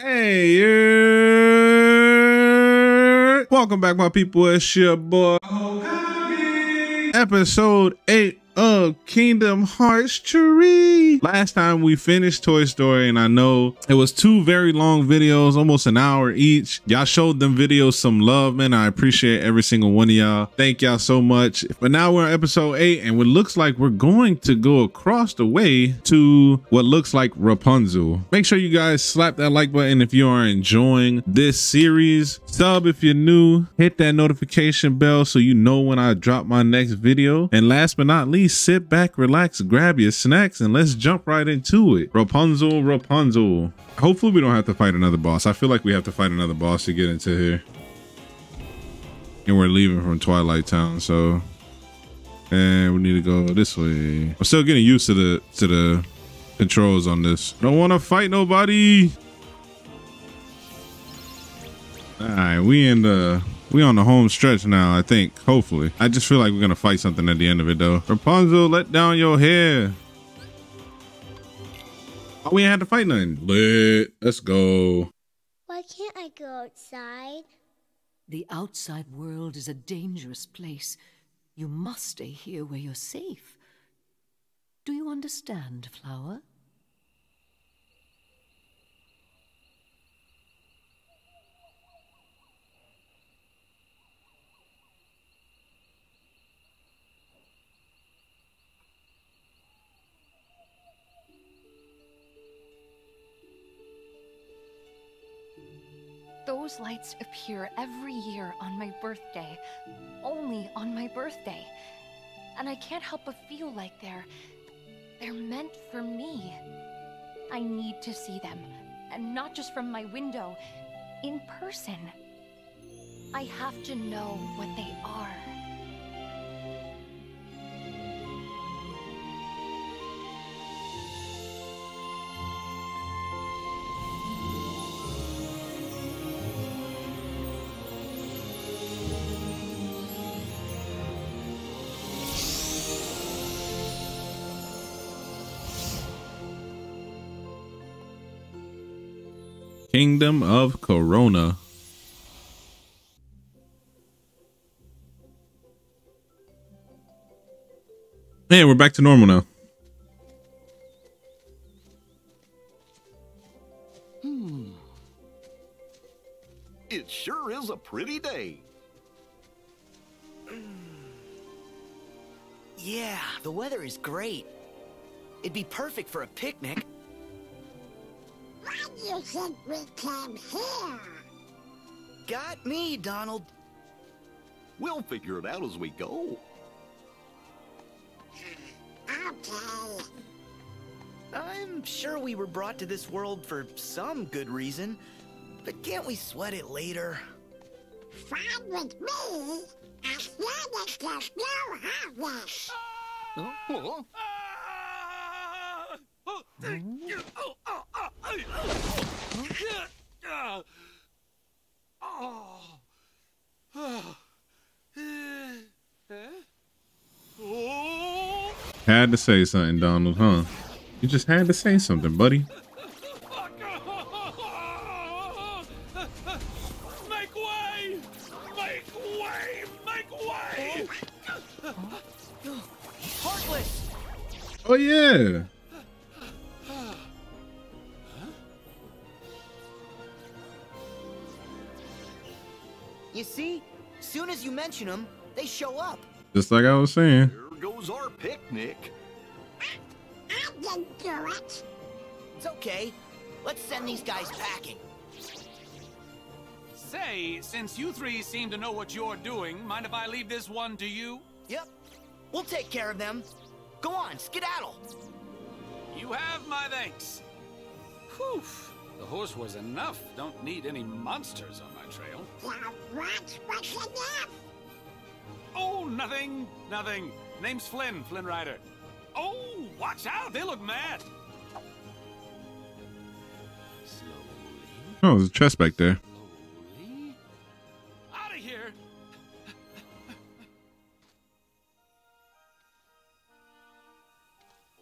Hey, welcome back, my people. It's your boy, episode 8 of Kingdom Hearts Three. Last time we finished Toy Story, and I know it was two very long videos, almost an hour each. Y'all showed them videos some love, man. I appreciate every single one of y'all. Thank y'all so much. But now we're on episode 8, and it looks like we're going to go across the way to what looks like Rapunzel. Make sure you guys slap that like button if you are enjoying this series. Sub if you're new, hit that notification bell so you know when I drop my next video. And last but not least, sit back, relax, grab your snacks, and let's jump right into it. Rapunzel, Rapunzel. Hopefully we don't have to fight another boss. I feel like we have to fight another boss to get into here. And we're leaving from Twilight Town, so and we need to go this way. I'm still getting used to the to the controls on this. Don't want to fight nobody. All right, we in the we on the home stretch now, I think. Hopefully. I just feel like we're gonna fight something at the end of it though. Rapunzel, let down your hair. Oh, we ain't had to fight nothing. Lit. Let's go. Why can't I go outside? The outside world is a dangerous place. You must stay here where you're safe. Do you understand, Flower? Lights appear every year on my birthday. Only on my birthday. And I can't help but feel like they're... they're meant for me. I need to see them. And not just from my window. In person. I have to know what they are. Kingdom of Corona. Man, we're back to normal now. Hmm. It sure is a pretty day. Yeah, the weather is great. It'd be perfect for a picnic. Why do you think we came here? Got me, Donald. We'll figure it out as we go. Okay. I'm sure we were brought to this world for some good reason, but can't we sweat it later? Fine with me, as long as there's no harvest. Oh, oh. ah! oh, huh? Had to say something, Donald, huh? You just had to say something, buddy. Make way! Make way! Make way! Heartless! Oh yeah. You see, soon as you mention them, they show up. Just like I was saying. Here goes our picnic. I didn't do it. It's okay. Let's send these guys packing. Say, since you three seem to know what you're doing, mind if I leave this one to you? Yep, we'll take care of them. Go on, skedaddle. You have my thanks. Whew. The horse was enough. Don't need any monsters on my trail. Now what was enough? Oh, nothing, nothing. Name's Flynn, Flynn Rider. Oh, watch out, they look mad. Slowly, Oh, there's a chest back there. Out of here.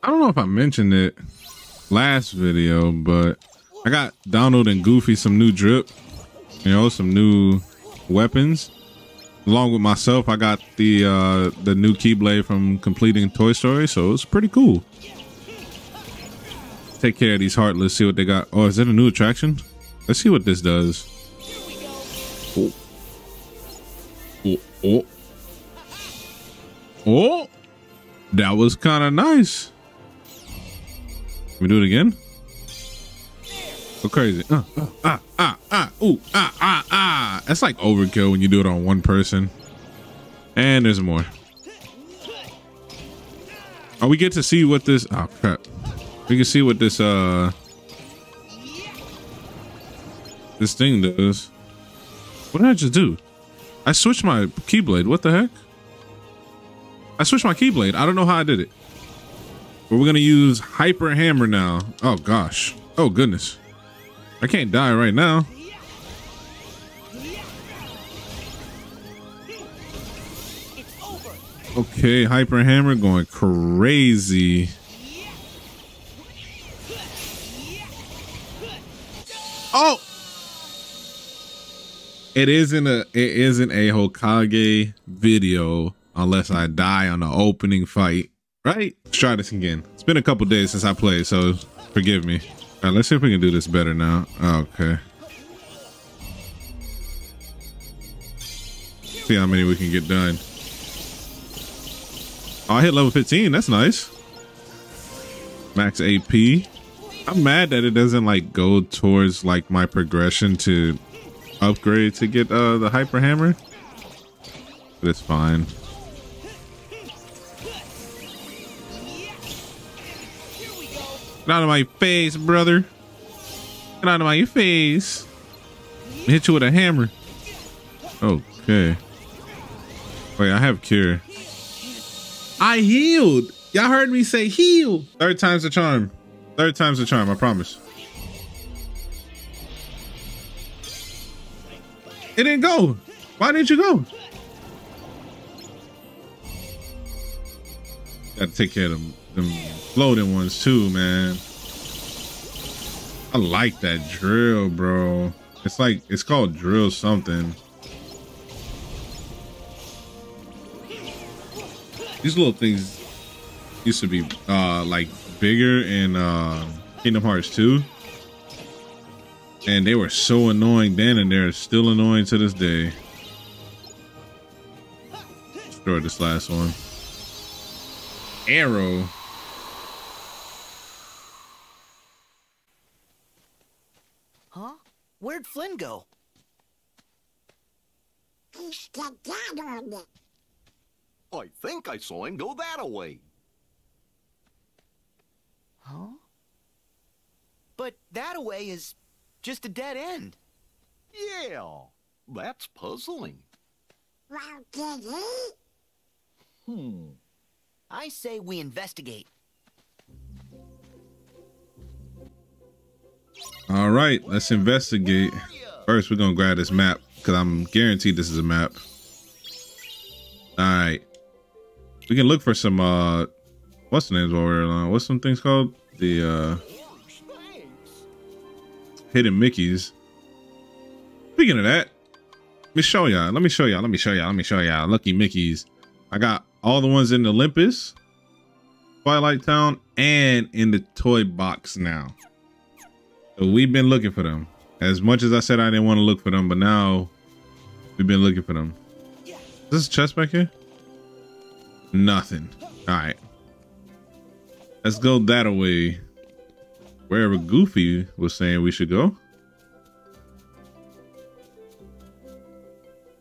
I don't know if I mentioned it last video, but I got Donald and Goofy some new drip, you know, some new weapons. Along with myself, I got the uh the new Keyblade from completing Toy Story, so it's pretty cool. Take care of these Heartless, see what they got. Oh, is that a new attraction? Let's see what this does. Oh. Oh, oh. Oh, that was kind of nice. Can we do it again? Go crazy. Uh, uh, ah, ah, ah, ooh, ah, ah, ah. That's like overkill when you do it on one person. And there's more. Oh, we get to see what this. Oh crap. We can see what this uh this thing does. What did I just do? I switched my keyblade. What the heck? I switched my keyblade. I don't know how I did it. But we're gonna use hyper hammer now. Oh gosh. Oh goodness. I can't die right now. Okay, hyper hammer going crazy. Oh, it isn't a it isn't a Hokvge video unless I die on the opening fight, right? Let's try this again. It's been a couple days since I played, so forgive me. Right, let's see if we can do this better now. Okay. See how many we can get done. Oh, I hit level 15. That's nice. Max AP. I'm mad that it doesn't like go towards like my progression to upgrade to get uh the hyper hammer. But it's fine. Get out of my face, brother. Get out of my face. Hit you with a hammer. Okay. Wait, I have cure. I healed. Y'all heard me say heal. Third time's the charm. Third time's the charm, I promise. It didn't go. Why didn't you go? Gotta take care of them, them floating ones too, man. I like that drill, bro. It's like, it's called drill something. These little things used to be uh like bigger in uh Kingdom Hearts 2. And they were so annoying then and they're still annoying to this day. Destroy this last one. Arrow. Huh? Where'd Flynn go? He's the dad on it. I think I saw him go that away. Huh? But that away is just a dead end. Yeah, that's puzzling. Well, did he? Hmm. I say we investigate. All right, let's investigate. First, we're gonna grab this map because I'm guaranteed this is a map. All right, we can look for some. uh What's the names while we're on? What's some things called? The uh hidden Mickeys. Speaking of that, let me show y'all. Let me show y'all. Let me show y'all. Let me show y'all. Lucky Mickeys. I got all the ones in Olympus, Twilight Town, and in the toy box now. We've been looking for them. As much as I said I didn't want to look for them, but now we've been looking for them. Is this chest back here? Nothing. All right. Let's go that way. Wherever Goofy was saying we should go.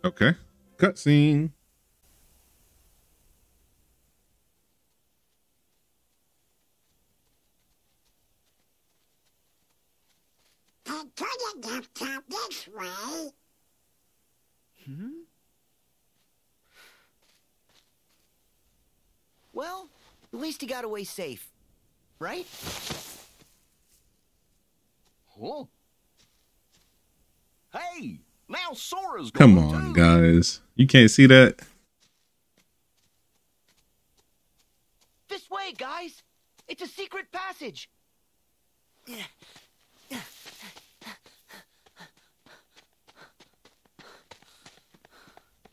Okay. Cutscene. least he got away safe. Right? Oh. Hey, now Sora's Come on, too. guys. You can't see that? This way, guys. It's a secret passage.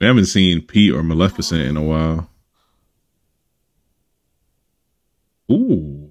We haven't seen Pete or Maleficent in a while. Ooh.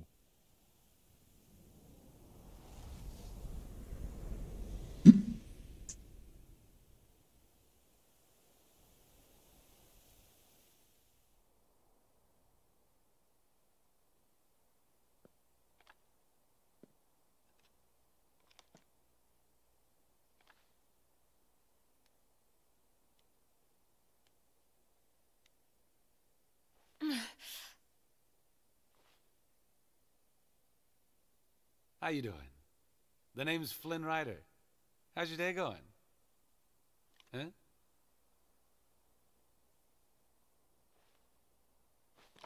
How you doing? The name's Flynn Rider. How's your day going? Huh?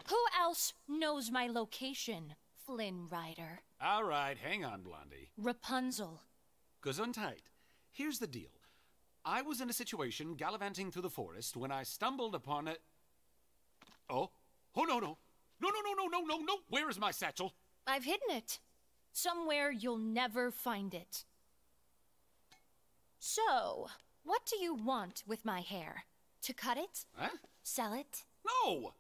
Who else knows my location, Flynn Rider? All right, hang on, Blondie. Rapunzel. Gesundheit. Here's the deal. I was in a situation gallivanting through the forest when I stumbled upon a... Oh? Oh, no, no. No, no, no, no, no, no, no. Where is my satchel? I've hidden it. Somewhere you'll never find it. So, what do you want with my hair? To cut it? Huh? Sell it? No!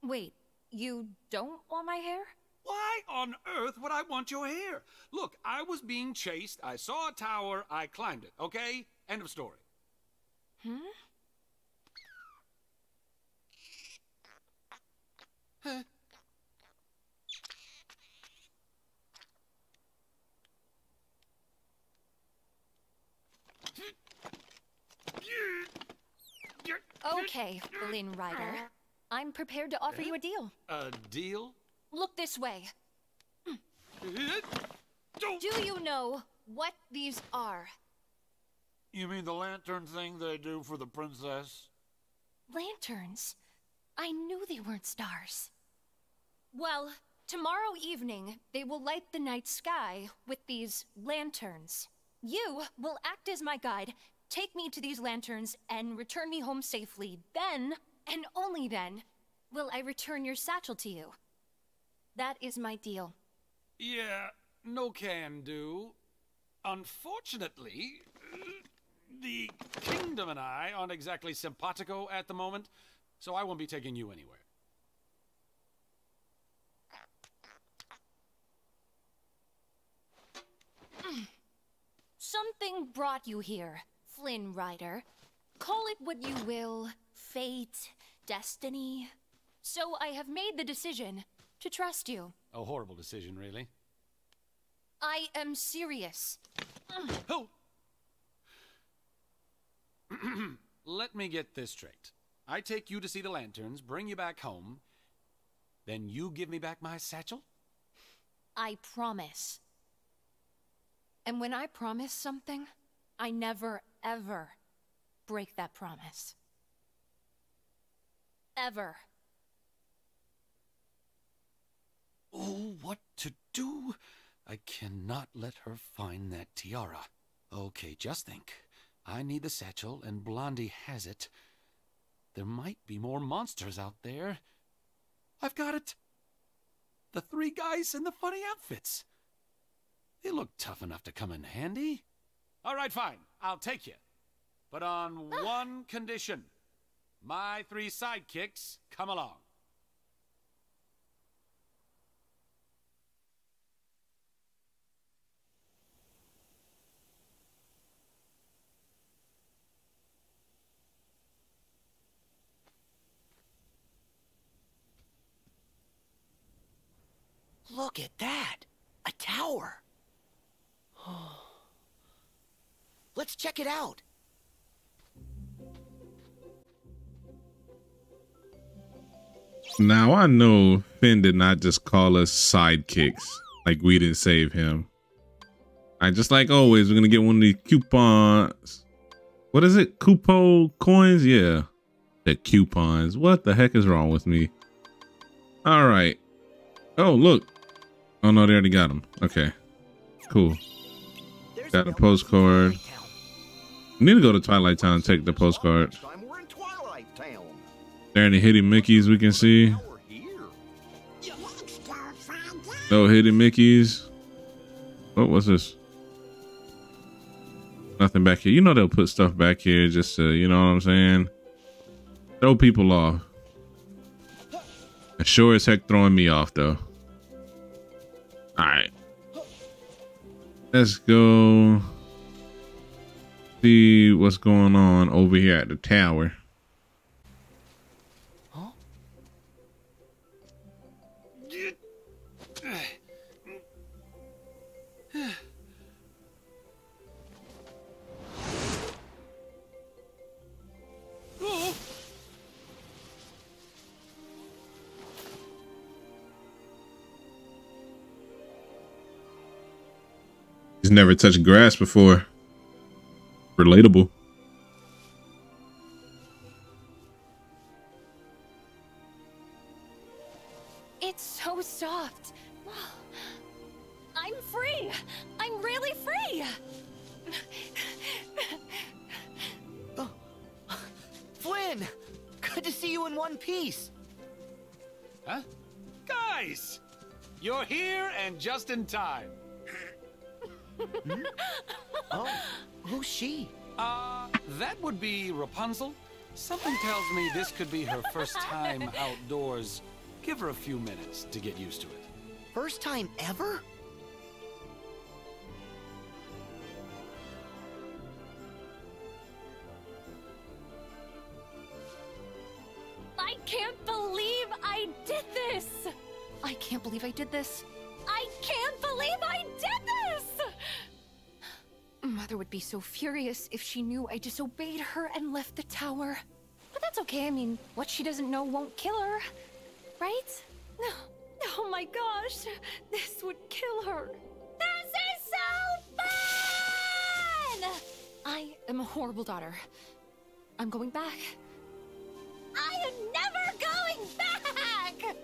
Wait, you don't want my hair? Why on earth would I want your hair? Look, I was being chased. I saw a tower. I climbed it. Okay? End of story. Hmm? Huh? Okay, Flynn Rider. I'm prepared to offer you a deal. A deal? Look this way. Do you know what these are? You mean the lantern thing they do for the princess? Lanterns? I knew they weren't stars. Well, tomorrow evening, they will light the night sky with these lanterns. You will act as my guide, take me to these lanterns, and return me home safely. Then, and only then, will I return your satchel to you. That is my deal. Yeah, no can do. Unfortunately, the kingdom and I aren't exactly simpatico at the moment, so I won't be taking you anywhere. Something brought you here, Flynn Rider. Call it what you will fate, destiny. So I have made the decision to trust you. A horrible decision, really. I am serious. Oh! Let me get this straight. I take you to see the lanterns, bring you back home, then you give me back my satchel? I promise. And when I promise something, I never, ever break that promise. Ever. Oh, what to do? I cannot let her find that tiara. Okay, just think. I need the satchel, and Blondie has it. There might be more monsters out there. I've got it! The three guys in the funny outfits. They look tough enough to come in handy. All right, fine. I'll take you. But on ah. one condition. My three sidekicks come along. Look at that! A tower! Let's check it out. Now I know Finn did not just call us sidekicks, like we didn't save him. I just like always, we're gonna get one of these coupons. What is it? Kupo coins? Yeah. The coupons. What the heck is wrong with me? All right. Oh, look. Oh no, they already got them. Okay. Cool. There's Got a postcard. We need to go to Twilight Town and take the postcard. There any hidden Mickeys we can see? No hidden Mickeys. What was this? Nothing back here. You know they'll put stuff back here just to, you know what I'm saying? Throw people off. And sure as heck throwing me off though. Alright. Let's go see what's going on over here at the tower. He's never touched grass before. Relatable. It's so soft. I'm free. I'm really free. Oh. Flynn! Good to see you in one piece. Huh? Guys! You're here and just in time. Oh, who's she? Uh, that would be Rapunzel. Something tells me this could be her first time outdoors. Give her a few minutes to get used to it. First time ever? I can't believe I did this. I can't believe I did this. I can't believe I did this. Mother would be so furious if she knew I disobeyed her and left the tower. But that's okay. I mean, what she doesn't know won't kill her. Right? No. Oh my gosh. This would kill her. This is so fun! I am a horrible daughter. I'm going back. I am never going back!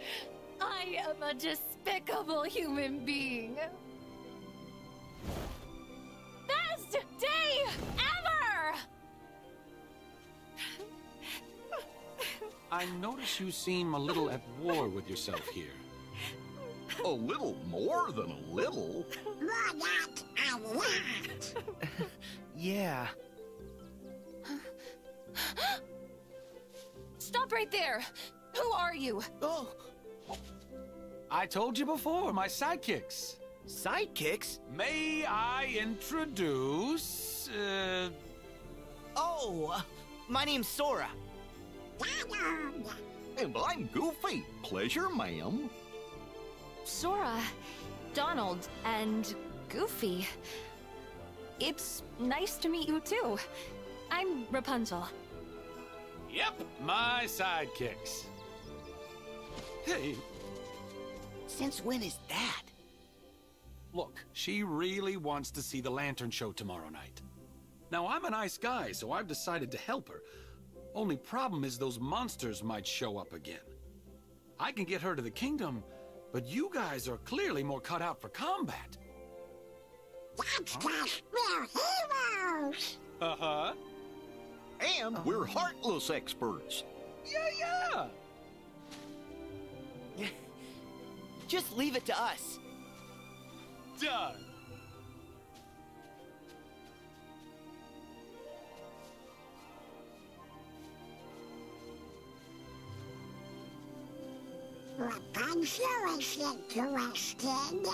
I am a despicable human being. Best day ever! I notice you seem a little at war with yourself here. A little more than a little. More not a lot. Yeah. Stop right there! Who are you? Oh, I told you before, my sidekicks. Sidekicks? May I introduce... Uh, Oh, my name's Sora. Donald. And I'm Goofy. Pleasure, ma'am. Sora, Donald, and Goofy. It's nice to meet you too. I'm Rapunzel. yep, my sidekicks. Hey, Since when is that? Look, she really wants to see the lantern show tomorrow night. Now, I'm a nice guy, so I've decided to help her. Only problem is those monsters might show up again. I can get her to the kingdom, but you guys are clearly more cut out for combat. That's because we're heroes. Uh-huh. And we're heartless experts. Yeah, yeah. Just leave it to us. Done. Rapunzel is interested.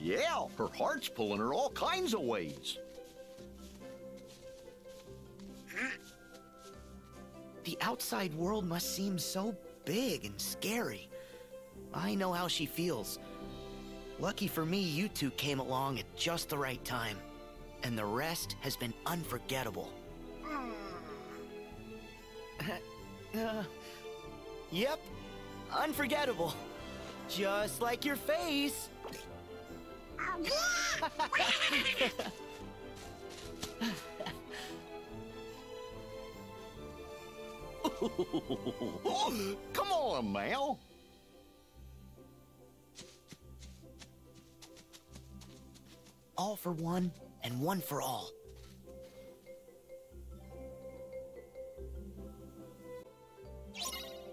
Yeah, her heart's pulling her all kinds of ways. The outside world must seem so big and scary. I know how she feels. Lucky for me, you two came along at just the right time. And the rest has been unforgettable. Uh, yep, unforgettable. Just like your face. Come on, Mal. All for one, and one for all.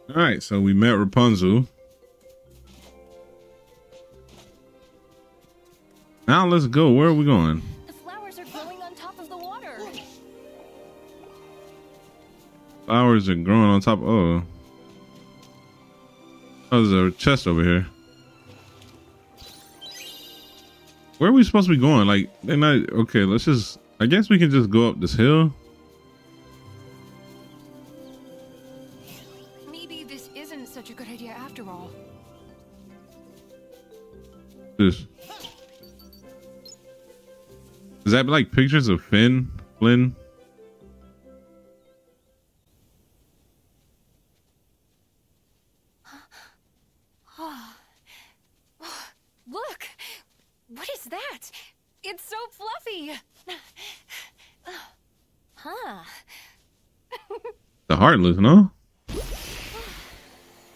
All right, so we met Rapunzel. Now let's go. Where are we going? The flowers are growing on top of the water. Flowers are growing on top. Of, Oh. Oh, there's a chest over here. Where are we supposed to be going? Like, they're not. Okay, let's just. I guess we can just go up this hill. Maybe this isn't such a good idea after all. Just. Is that like pictures of Finn? Flynn? The Heartless, no?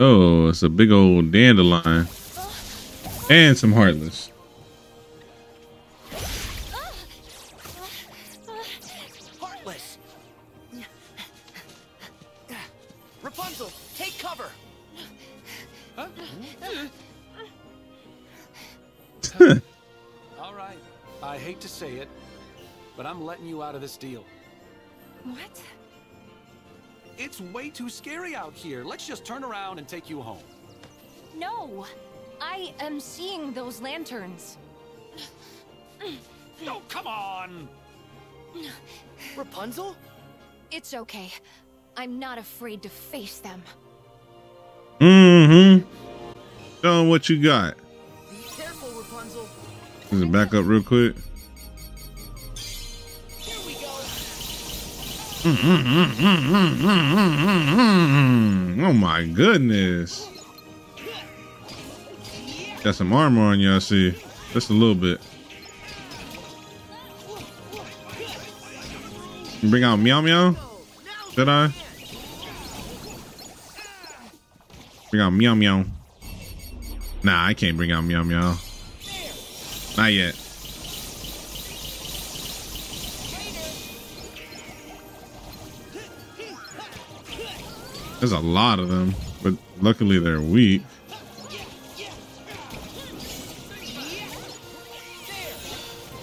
Oh, it's a big old dandelion. And some Heartless. Heartless! Rapunzel, take cover! All right. I hate to say it, but I'm letting you out of this deal. What? It's way too scary out here. Let's just turn around and take you home. No! I am seeing those lanterns. Oh, come on! Rapunzel? It's okay. I'm not afraid to face them. Mm-hmm. Show 'em what you got. Be careful, Rapunzel. Let me back up real quick. Mm-hmm. Oh my goodness. Got some armor on you, I see. Just a little bit. Bring out Meow Meow? Should I? Bring out Meow Meow. Nah, I can't bring out Meow Meow. Not yet. There's a lot of them, but luckily they're weak.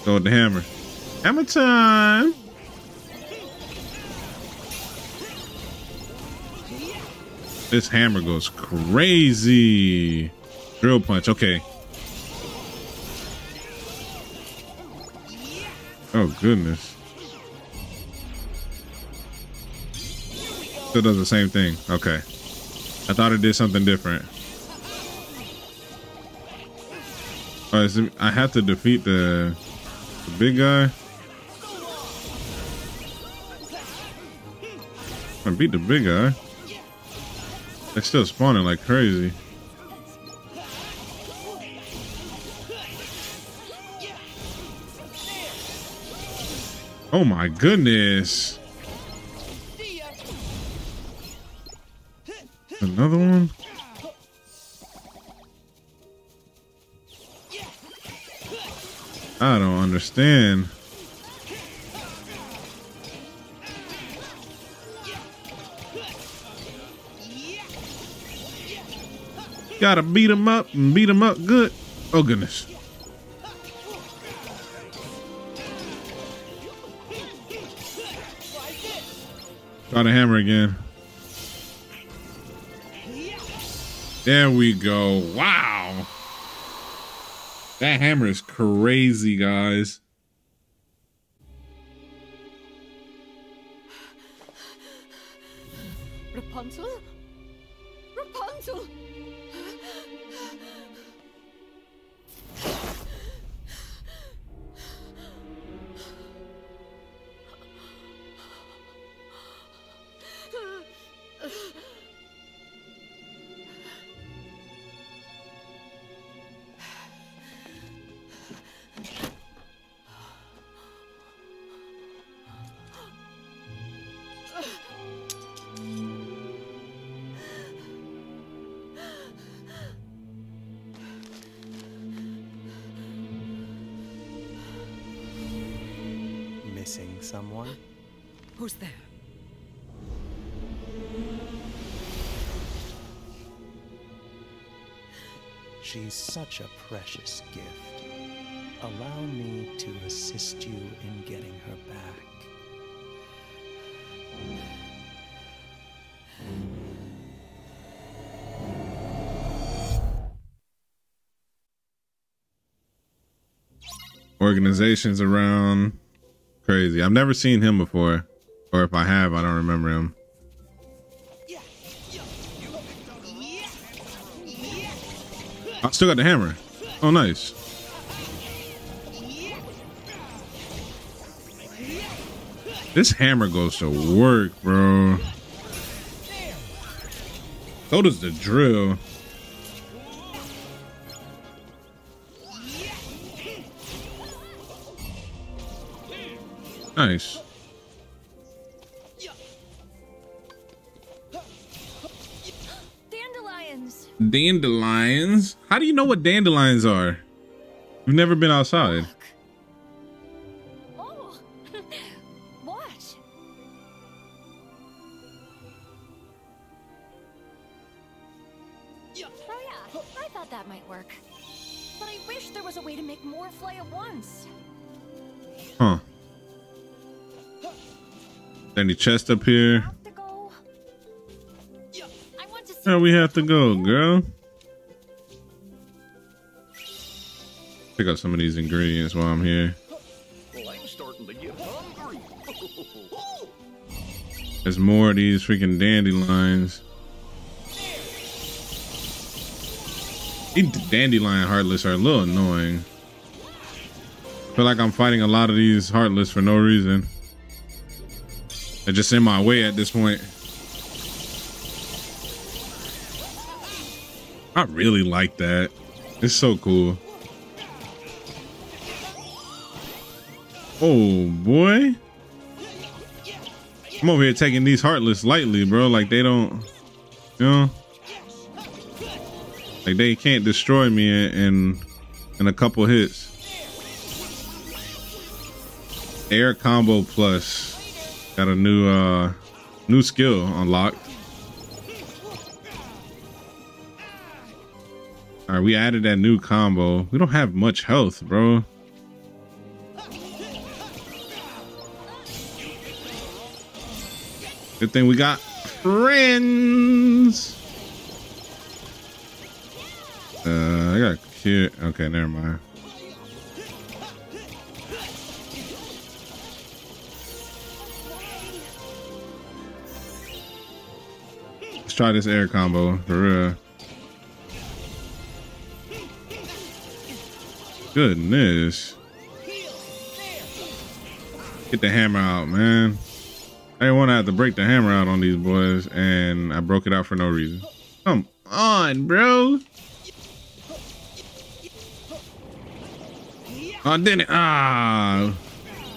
Go with the hammer. Hammer time! This hammer goes crazy. Drill punch, okay. Oh, goodness. Still does the same thing. Okay. I thought it did something different. Oh, All right, so I have to defeat the, the big guy. I beat the big guy. They're still spawning like crazy. Oh my goodness. Another one? I don't understand. Gotta beat him up and beat him up good. Oh goodness. Try the hammer again. There we go. Wow. That hammer is crazy, guys. Rapunzel? Rapunzel! is such a precious gift. Allow me to assist you in getting her back. Organizations around crazy. I've never seen him before, or if I have, I don't remember him. I still got the hammer. Oh, nice. This hammer goes to work, bro. So does the drill. Nice. Dandelions! Dandelions? How do you know what dandelions are? You've never been outside. Oh! what? Oh yeah, I thought that might work. But I wish there was a way to make more fly at once. Huh. Any chest up here? We have to go, girl? Pick up some of these ingredients while I'm here. There's more of these freaking dandelions. These dandelion heartless are a little annoying. feel like I'm fighting a lot of these heartless for no reason. They're just in my way at this point. I really like that. It's so cool. Oh boy. I'm over here taking these heartless lightly, bro. Like they don't, you know, like they can't destroy me in in, a couple hits. Air combo plus got a new uh new skill unlocked. All right, we added that new combo. We don't have much health, bro. Good thing we got friends. Uh, I got cute. Okay, never mind. Let's try this air combo for real. Goodness. Get the hammer out, man. I didn't want to have to break the hammer out on these boys, and I broke it out for no reason. Come on, bro. Oh, didn't it? Ah.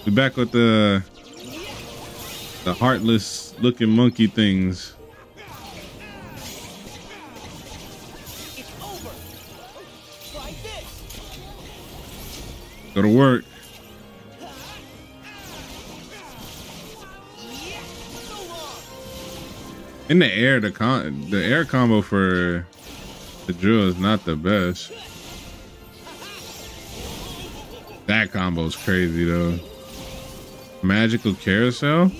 We're back with the the heartless looking monkey things. Go to work. In the air, the con the air combo for the drill is not the best. That combo is crazy though. Magical carousel?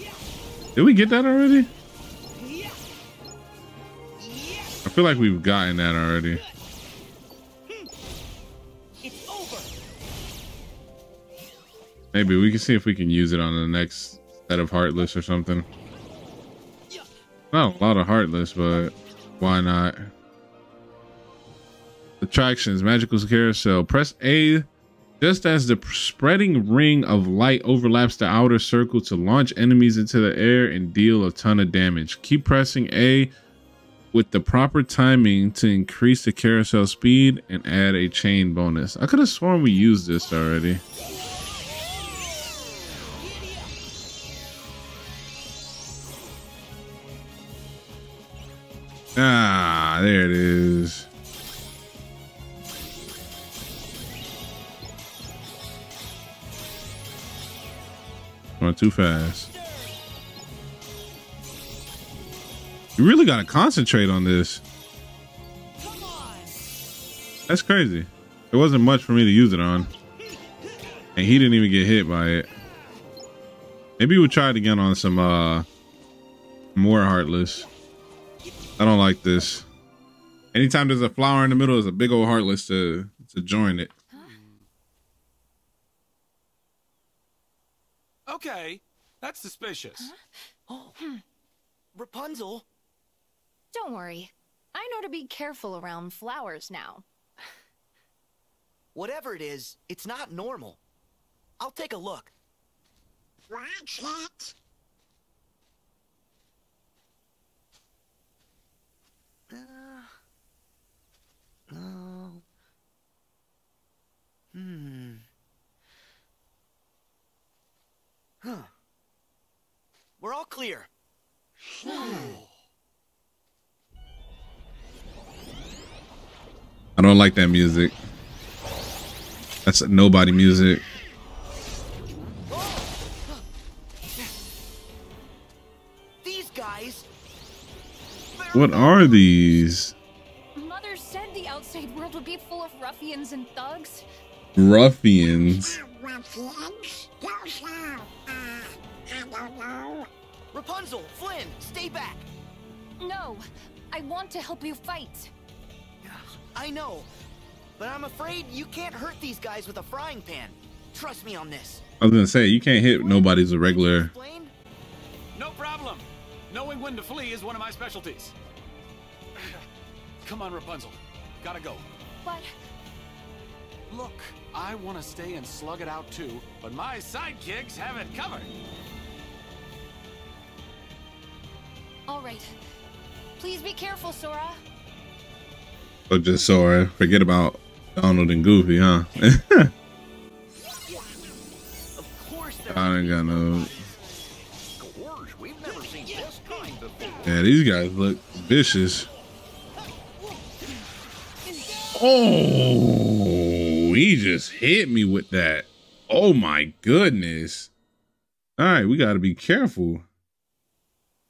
Did we get that already? I feel like we've gotten that already. Maybe we can see if we can use it on the next set of Heartless or something. Not a lot of Heartless, but why not? Attractions, Magical Carousel. Press A just as the spreading ring of light overlaps the outer circle to launch enemies into the air and deal a ton of damage. Keep pressing A with the proper timing to increase the carousel speed and add a chain bonus. I could have sworn we used this already. Ah, there it is. Going too fast. You really got to concentrate on this. That's crazy. It wasn't much for me to use it on. And he didn't even get hit by it. Maybe we'll try it again on some uh more heartless. I don't like this. Anytime there's a flower in the middle, there's a big old heartless to to join it. Okay, that's suspicious. Oh, hmm. Rapunzel. Don't worry. I know to be careful around flowers now. Whatever it is, it's not normal. I'll take a look. Watch it. Uh, no. Hmm. Huh. We're all clear. I don't like that music. That's nobody music. What are these? Mother said the outside world would be full of ruffians and thugs. Ruffians. Ruffians? Those are, uh, I don't know. Rapunzel, Flynn, stay back. No, I want to help you fight. I know, but I'm afraid you can't hurt these guys with a frying pan. Trust me on this. I was gonna say you can't hit nobody's a regular. Explain? No problem. Knowing when to flee is one of my specialties. Come on, Rapunzel. Gotta go. But Look, I want to stay and slug it out too, but my sidekicks have it covered. all right. Please be careful, Sora. Or just Sora. Forget about Donald and Goofy, huh? Of course there I ain't got no. Yeah, these guys look vicious. Oh, he just hit me with that. Oh my goodness. All right, we got to be careful.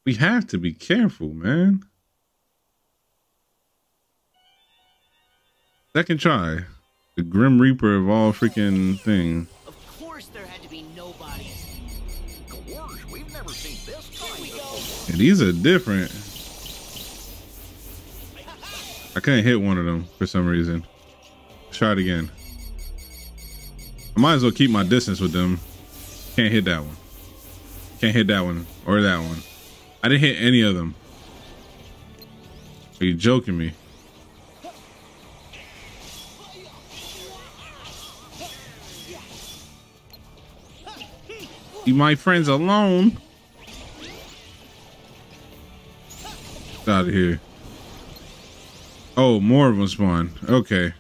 We have to be careful, man. Second try. The Grim Reaper of all freaking thing. And these are different. I couldn't hit one of them for some reason. Try it again. I might as well keep my distance with them. Can't hit that one. Can't hit that one or that one. I didn't hit any of them. Are you joking me? Leave my friends alone. Out of here. Oh, more of them spawn. Okay.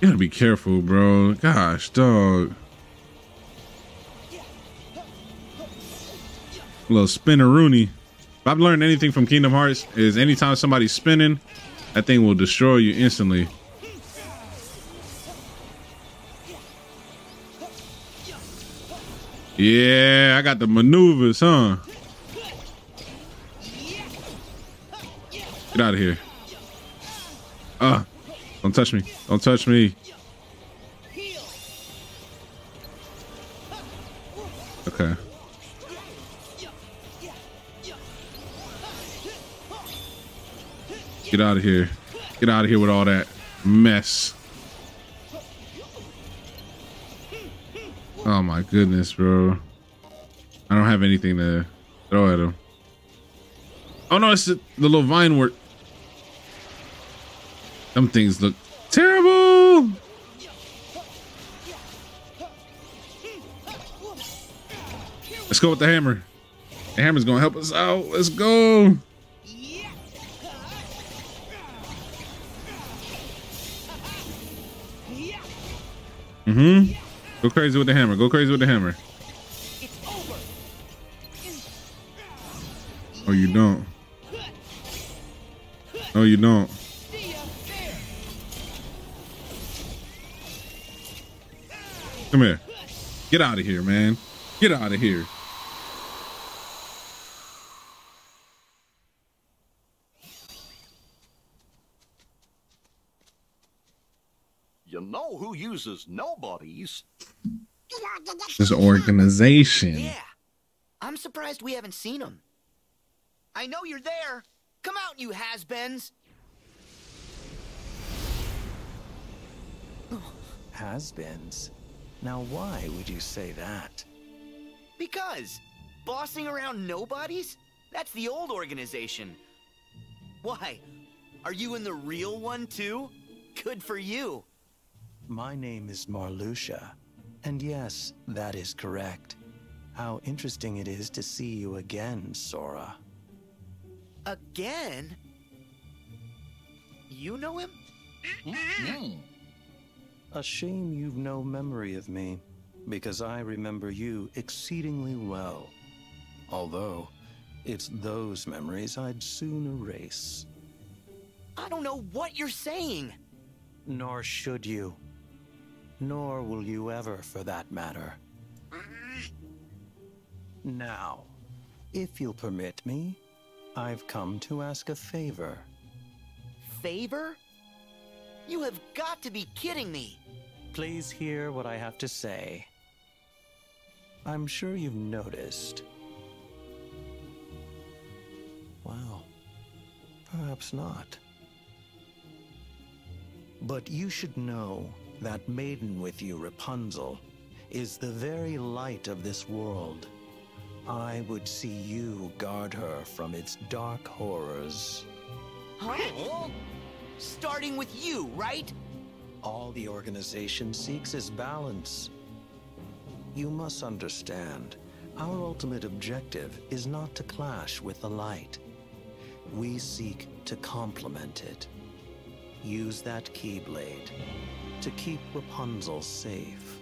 You gotta be careful, bro. Gosh, dog. little spinneroony. If I've learned anything from Kingdom Hearts is anytime somebody's spinning, that thing will destroy you instantly. Yeah, I got the maneuvers, huh? Get out of here. Uh, don't touch me. Don't touch me. Okay. Get out of here. Get out of here with all that mess. Oh my goodness, bro. I don't have anything to throw at him. Oh no, it's the, little vine work. Some things look terrible. Let's go with the hammer. The hammer's gonna help us out. Let's go. Mm-hmm. Go crazy with the hammer. Go crazy with the hammer. Oh, you don't. Oh, you don't. Come here. Get out of here, man. Get out of here. You know who uses nobodies? This organization. Yeah. I'm surprised we haven't seen him. I know you're there. Come out, you has-beens. Has-beens. Now, why would you say that? Because bossing around nobodies? That's the old organization. Why? Are you in the real one too? Good for you. My name is Marluxia, and yes, that is correct. How interesting it is to see you again, Sora. Again? You know him? Hmm. A shame you've no memory of me, because I remember you exceedingly well. Although, it's those memories I'd soon erase. I don't know what you're saying. Nor should you. Nor will you ever, for that matter. Now, if you'll permit me, I've come to ask a favor. Favor? You have got to be kidding me. Please hear what I have to say. I'm sure you've noticed. Well, perhaps not. But you should know that maiden with you, Rapunzel, is the very light of this world. I would see you guard her from its dark horrors. Huh? Starting with you, right? All the organization seeks is balance. You must understand, our ultimate objective is not to clash with the light. We seek to complement it. Use that Keyblade to keep Rapunzel safe.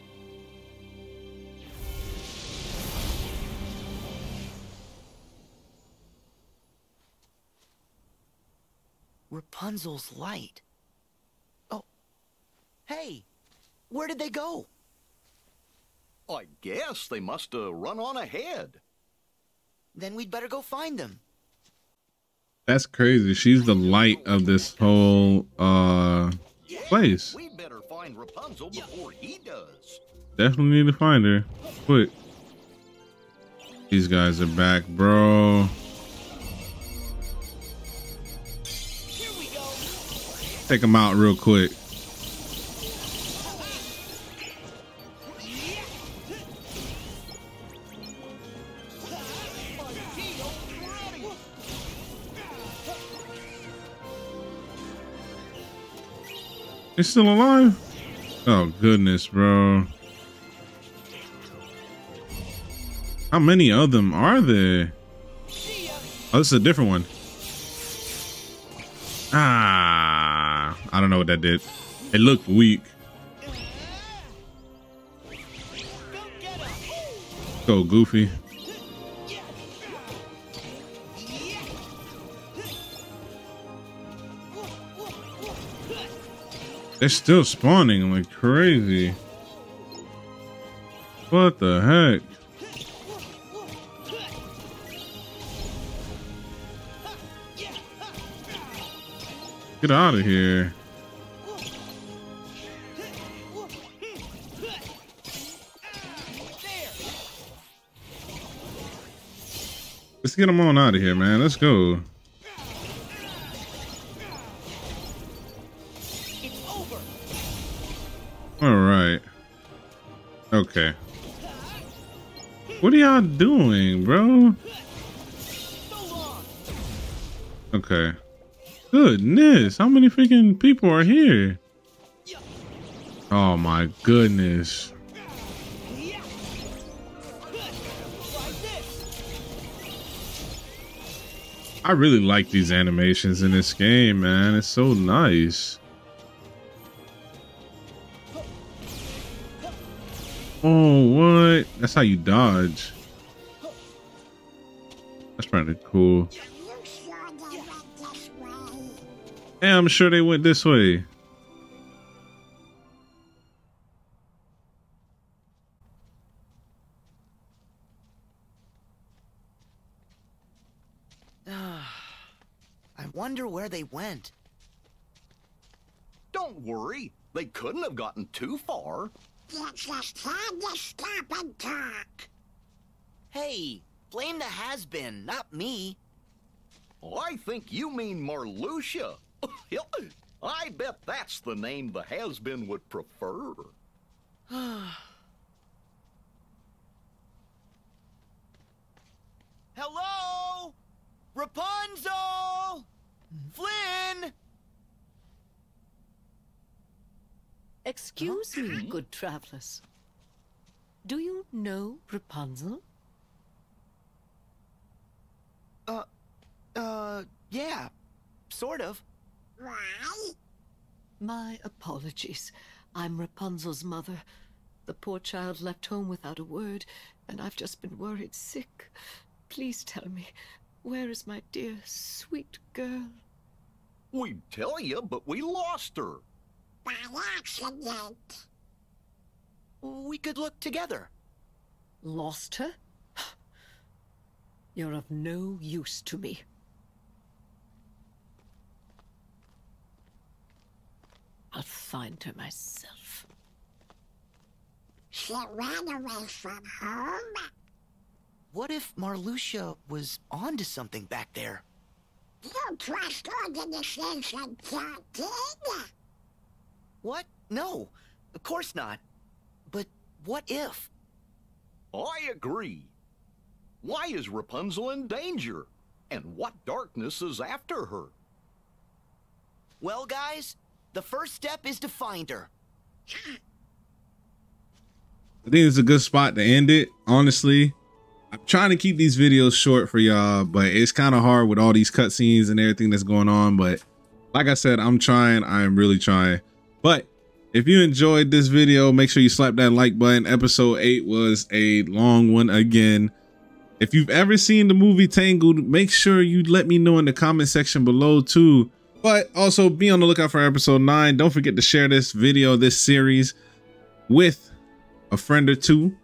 Rapunzel's light. Oh. Hey, where did they go? I guess they must have run on ahead. Then we'd better go find them. That's crazy. She's the light of this whole uh place. We better find Rapunzel before he does. Definitely need to find her. Quick. These guys are back, bro. Take them out real quick. It's still alive? Oh goodness, bro. How many of them are there? Oh, this is a different one. Ah, I don't know what that did. It looked weak. Go, Goofy. They're still spawning like crazy. What the heck? Get out of here. Get them on out of here, man. Let's go. All right. Okay. What are y'all doing, bro? Okay. Goodness, how many freaking people are here? Oh my goodness. I really like these animations in this game, man. It's so nice. Oh, what? That's how you dodge. That's pretty cool. Yeah, I'm sure they went this way. Wonder where they went. Don't worry. They couldn't have gotten too far. You just had to stop and talk. Hey, blame the has-been, not me. Oh, I think you mean Marluxia. I bet that's the name the has-been would prefer. Hello? Rapunzel! Flynn! Excuse me, good travelers. Do you know Rapunzel? Uh, uh, yeah, sort of. Why? My apologies. I'm Rapunzel's mother. The poor child left home without a word, and I've just been worried sick. Please tell me, where is my dear, sweet girl? We'd tell you, but we lost her. By accident. We could look together. Lost her? You're of no use to me. I'll find her myself. She ran away from home. What if Marluxia was onto something back there? You trust organization Captain? What? No, of course not. But what if? I agree. Why is Rapunzel in danger? And what darkness is after her? Well, guys, the first step is to find her. I think it's a good spot to end it, honestly. I'm trying to keep these videos short for y'all, but it's kind of hard with all these cutscenes and everything that's going on. But like I said, I'm trying. I am really trying. But if you enjoyed this video, make sure you slap that like button. Episode 8 was a long one again. If you've ever seen the movie Tangled, make sure you let me know in the comment section below too. But also be on the lookout for episode 9. Don't forget to share this video, this series with a friend or two.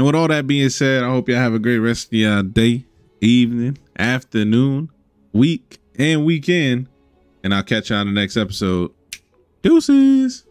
And with all that being said, I hope y'all have a great rest of your day, evening, afternoon, week, and weekend. And I'll catch y'all in the next episode. Deuces.